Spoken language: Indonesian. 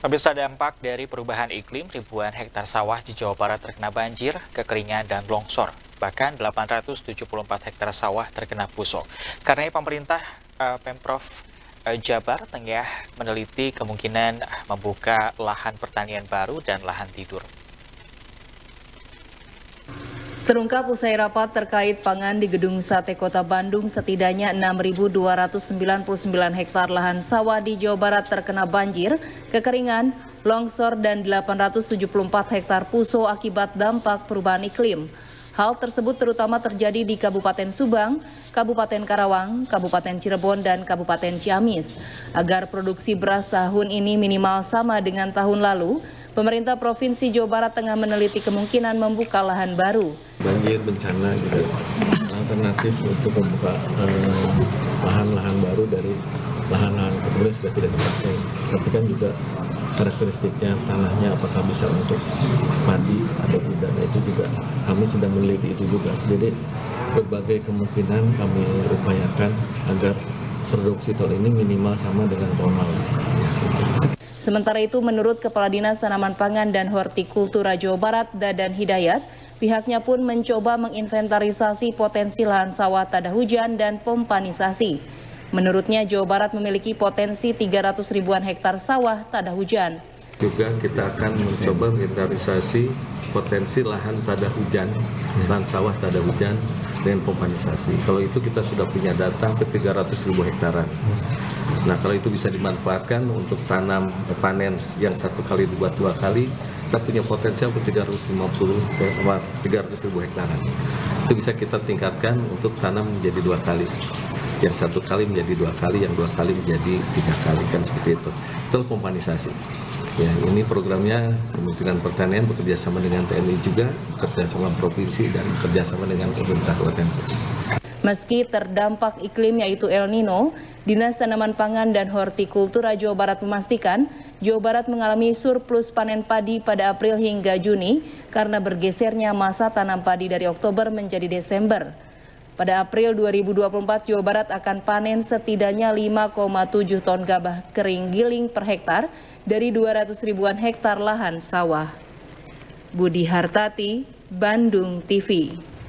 Pemirsa dampak dari perubahan iklim, ribuan hektar sawah di Jawa Barat terkena banjir, kekeringan, dan longsor. Bahkan 874 hektar sawah terkena pusok. Karena pemerintah uh, Pemprov uh, Jabar tengah meneliti kemungkinan membuka lahan pertanian baru dan lahan tidur. Terungkap usai rapat terkait pangan di Gedung Sate Kota Bandung, setidaknya 6.299 hektar lahan sawah di Jawa Barat terkena banjir, kekeringan, longsor, dan 874 hektar puso akibat dampak perubahan iklim. Hal tersebut terutama terjadi di Kabupaten Subang, Kabupaten Karawang, Kabupaten Cirebon, dan Kabupaten Ciamis. Agar produksi beras tahun ini minimal sama dengan tahun lalu, pemerintah Provinsi Jawa Barat tengah meneliti kemungkinan membuka lahan baru. Banjir bencana gitu. Alternatif untuk membuka eh, lahan-lahan eh, baru dari lahan-lahan kemudian sudah tidak dipakai. Tapi kan juga karakteristiknya tanahnya apakah bisa untuk padi atau tidak. Nah, itu juga kami sedang meneliti itu juga. Jadi berbagai kemungkinan kami upayakan agar produksi tol ini minimal sama dengan tahun lalu. Sementara itu, menurut Kepala Dinas Tanaman Pangan dan Hortikultura Jawa Barat, Dadan Hidayat, Pihaknya pun mencoba menginventarisasi potensi lahan sawah tada hujan dan pompanisasi. Menurutnya Jawa Barat memiliki potensi 300 ribuan hektar sawah tada hujan. Juga kita akan mencoba menginventarisasi potensi lahan tada hujan, lahan sawah tada hujan dengan pompanisasi. Kalau itu kita sudah punya data ke 300 ribu hektaran. Nah kalau itu bisa dimanfaatkan untuk tanam panen yang satu kali dibuat dua kali, kita punya potensi untuk 350 300 ribu hektaran. Itu bisa kita tingkatkan untuk tanam menjadi dua kali. Yang satu kali menjadi dua kali, yang dua kali menjadi tiga kali kan seperti itu. Itu pompanisasi. Ya, ini programnya Kementerian Pertanian bekerja sama dengan TNI juga, bekerja sama provinsi dan bekerja sama dengan pemerintah kabupaten. Meski terdampak iklim yaitu El Nino, Dinas Tanaman Pangan dan Hortikultura Jawa Barat memastikan Jawa Barat mengalami surplus panen padi pada April hingga Juni karena bergesernya masa tanam padi dari Oktober menjadi Desember. Pada April 2024, Jawa Barat akan panen setidaknya 5,7 ton gabah kering giling per hektar dari 200 ribuan hektar lahan sawah. Budi Hartati, Bandung TV.